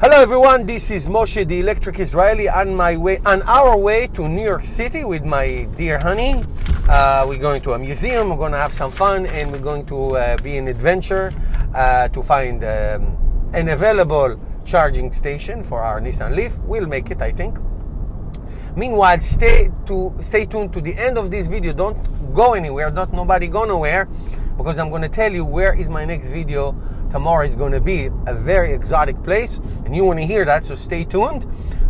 Hello everyone, this is Moshe the Electric Israeli on my way on our way to New York City with my dear honey. Uh, we're going to a museum, we're going to have some fun and we're going to uh, be an adventure uh, to find um, an available charging station for our Nissan Leaf. We'll make it, I think. Meanwhile, stay to stay tuned to the end of this video. Don't go anywhere. Don't nobody go nowhere because I'm going to tell you where is my next video tomorrow is going to be a very exotic place and you want to hear that so stay tuned.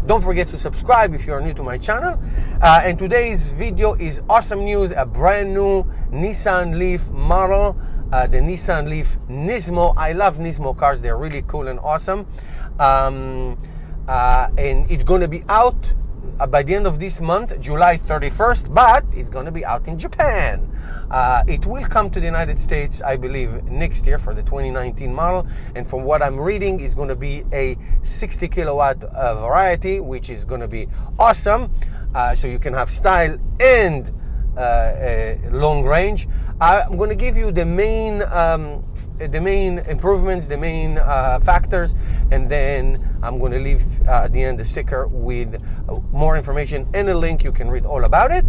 Don't forget to subscribe if you're new to my channel. Uh, and today's video is awesome news a brand new nissan leaf model uh, the nissan leaf nismo. I love nismo cars they're really cool and awesome. Um, uh, and it's going to be out uh, by the end of this month, July 31st, but it's going to be out in Japan. Uh, it will come to the United States, I believe, next year for the 2019 model. And from what I'm reading, it's going to be a 60 kilowatt uh, variety, which is going to be awesome. Uh, so you can have style and uh, long range. I'm going to give you the main um, the main improvements, the main uh, factors, and then I'm going to leave uh, at the end the sticker with uh, more information and a link. You can read all about it.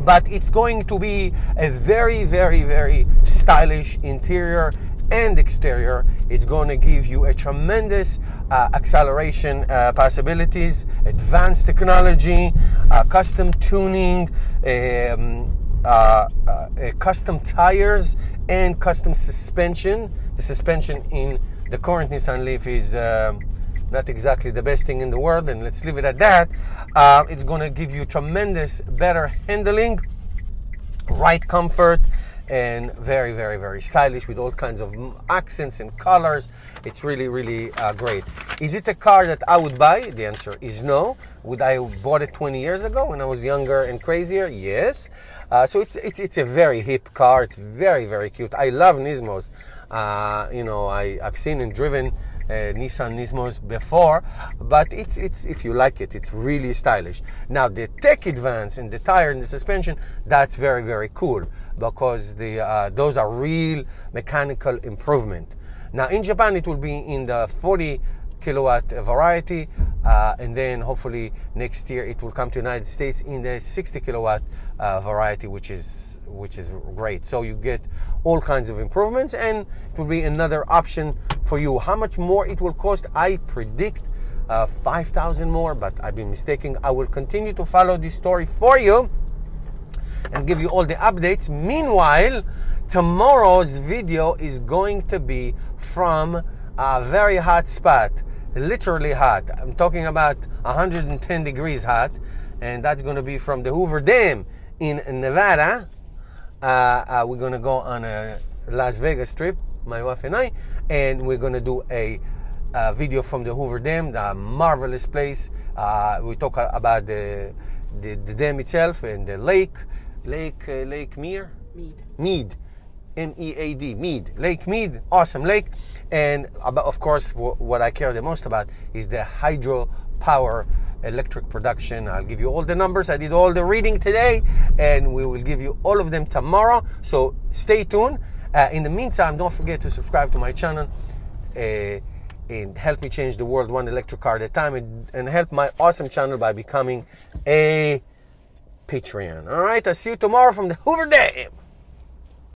But it's going to be a very, very, very stylish interior and exterior. It's going to give you a tremendous uh, acceleration uh, possibilities, advanced technology, uh, custom tuning, um, uh, uh, custom tires, and custom suspension. The suspension in the current Nissan Leaf is uh, not exactly the best thing in the world, and let's leave it at that. Uh, it's going to give you tremendous better handling, ride comfort, and very, very, very stylish with all kinds of accents and colors. It's really, really uh, great. Is it a car that I would buy? The answer is no. Would I bought it 20 years ago when I was younger and crazier? Yes. Uh, so it's, it's, it's a very hip car. It's very, very cute. I love Nismos. Uh, you know, I, I've seen and driven uh, Nissan Nismos before, but it's, it's, if you like it, it's really stylish. Now, the tech advance in the tire and the suspension, that's very, very cool because the, uh, those are real mechanical improvement. Now, in Japan, it will be in the 40 kilowatt variety uh, and then hopefully next year it will come to United States in the 60 kilowatt uh, variety, which is which is great. So you get all kinds of improvements, and it will be another option for you. How much more it will cost? I predict uh, 5,000 more, but I've been mistaken. I will continue to follow this story for you and give you all the updates. Meanwhile, tomorrow's video is going to be from a very hot spot literally hot. I'm talking about 110 degrees hot, and that's going to be from the Hoover Dam in Nevada. Uh, uh, we're going to go on a Las Vegas trip, my wife and I, and we're going to do a, a, video from the Hoover Dam, the marvelous place. Uh, we talk about the, the, the dam itself and the lake, Lake uh, Lake Mead. Mead. Mead. M E A D, Lake Mead, awesome lake. And of course, what I care the most about is the hydro power electric production. I'll give you all the numbers. I did all the reading today, and we will give you all of them tomorrow. So stay tuned. Uh, in the meantime, don't forget to subscribe to my channel. Uh, and help me change the world one electric car at a time and, and help my awesome channel by becoming a Patreon. All right, I'll see you tomorrow from the Hoover Dam.